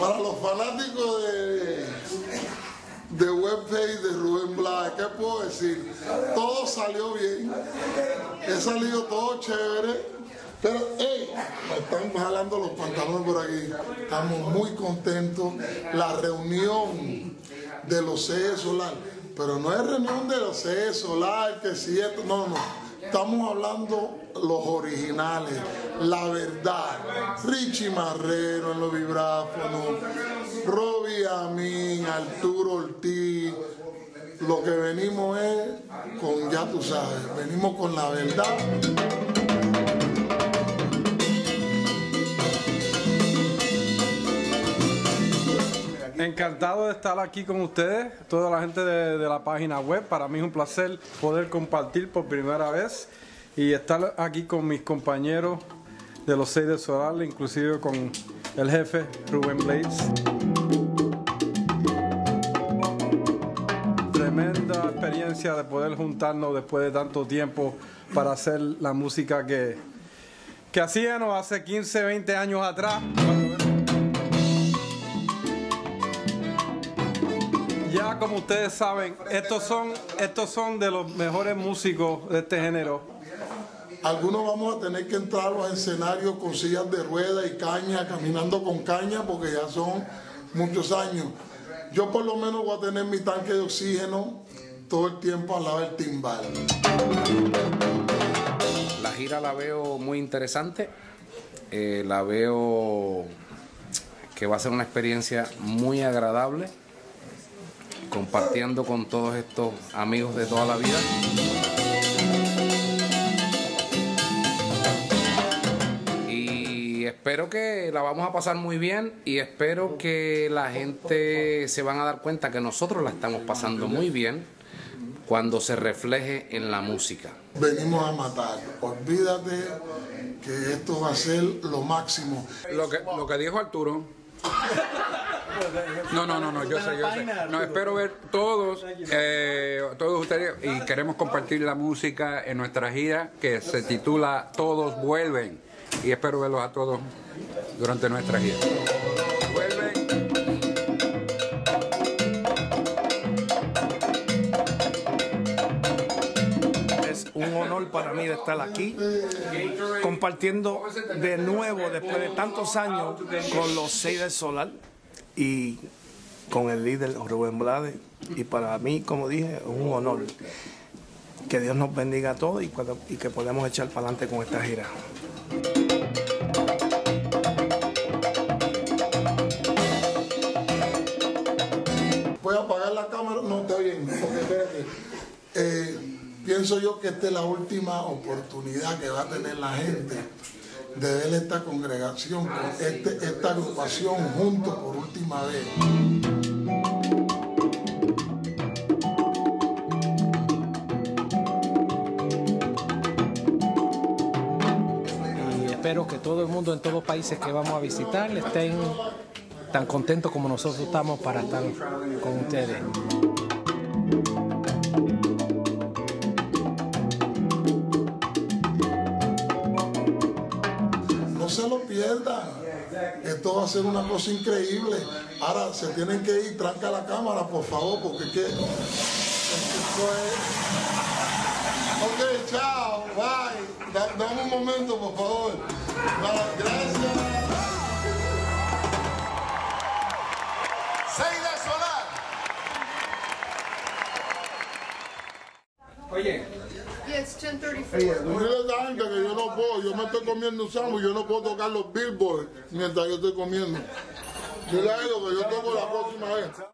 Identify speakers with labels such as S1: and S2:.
S1: para los fanáticos de, de webpage de Rubén Blas, ¿qué puedo decir? Todo salió bien, he salido todo chévere. Pero, hey, me están jalando los pantalones por aquí. Estamos muy contentos. La reunión de los CE Solar. Pero no es reunión de los CE Solar, que si esto. No, no. Estamos hablando los originales, la verdad. Richie Marrero en los vibráfonos, Robbie Amin, Arturo Ortiz. Lo que venimos es con, ya tú sabes, venimos con la verdad.
S2: Encantado de estar aquí con ustedes, toda la gente de, de, la página web. Para mí es un placer poder compartir por primera vez y estar aquí con mis compañeros de los seis de Solar, inclusive con el jefe Rubén Blades. Tremenda experiencia de poder juntarnos después de tanto tiempo para hacer la música que, que hacíamos hace 15, 20 años atrás. Ya como ustedes saben, estos son, estos son de los mejores músicos de este género.
S1: Algunos vamos a tener que entrar a escenarios con sillas de rueda y caña, caminando con caña, porque ya son muchos años. Yo por lo menos voy a tener mi tanque de oxígeno todo el tiempo al lado del timbal.
S3: La gira la veo muy interesante, eh, la veo que va a ser una experiencia muy agradable compartiendo con todos estos amigos de toda la vida. Espero que la vamos a pasar muy bien y espero que la gente se van a dar cuenta que nosotros la estamos pasando muy bien cuando se refleje en la música.
S1: Venimos a matar, olvídate que esto va a ser lo máximo.
S4: Lo que, lo que dijo Arturo no, no, no, no, yo sé, yo sé. No, espero ver todos, eh, todos ustedes y queremos compartir la música en nuestra gira que se titula Todos vuelven y espero verlos a todos durante nuestra gira.
S5: Es un honor para mí estar aquí compartiendo de nuevo después de tantos años con los seis del Solar y con el líder Rubén Blades. Y para mí, como dije, es un honor. Que Dios nos bendiga a todos y, y que podamos echar para adelante con esta gira.
S1: Pienso yo que esta es la última oportunidad que va a tener la gente de ver esta congregación, este, esta agrupación juntos por última vez.
S6: Y espero que todo el mundo en todos los países que vamos a visitar estén tan contentos como nosotros estamos para estar con ustedes.
S1: Esto va a ser una cosa increíble. Ahora se tienen que ir, tranca la cámara, por favor, porque. Esto es... Ok, chao, bye. Da, dame un momento, por favor. Gracias.
S7: Seis de Solar.
S2: Oye,
S8: Yes, 1034.
S1: Puedo, yo me estoy comiendo un sándwich, yo no puedo tocar los billboards mientras yo estoy comiendo. Dile a ellos que yo toco la próxima vez.